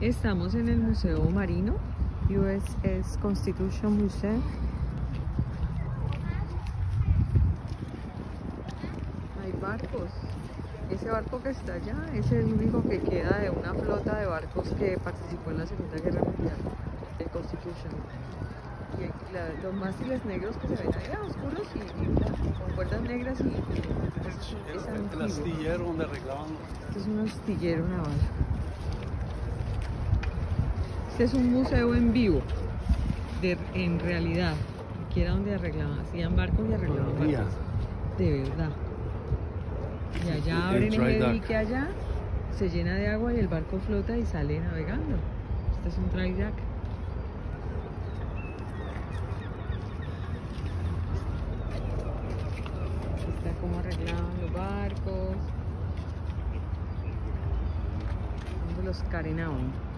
Estamos en el Museo Marino, USS Constitution Museum. Hay barcos. Ese barco que está allá es el único que queda de una flota de barcos que participó en la Segunda Guerra Mundial, el Constitution. Y aquí los mástiles negros que se ven allá, oscuros y, y con cuerdas negras y, es, es El, astillero donde arreglaban Este es un astillero naval. Este es un museo en vivo, de, en realidad. Aquí era donde arreglaban, hacían barcos y arreglaban barcos. De verdad. Y allá El abren dock. dique allá, se llena de agua y el barco flota y sale navegando. Este es un dry dock. Aquí está como arreglaban los barcos. Los carenaban.